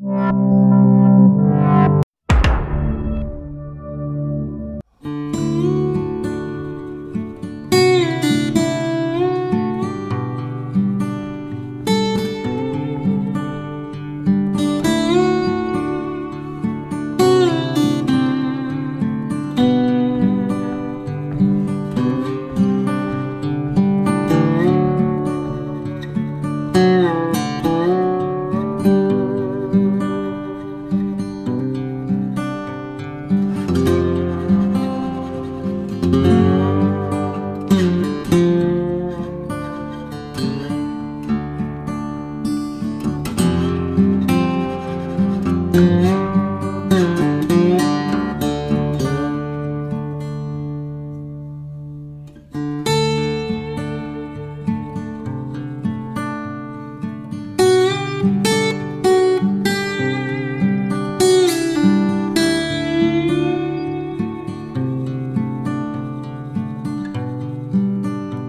Música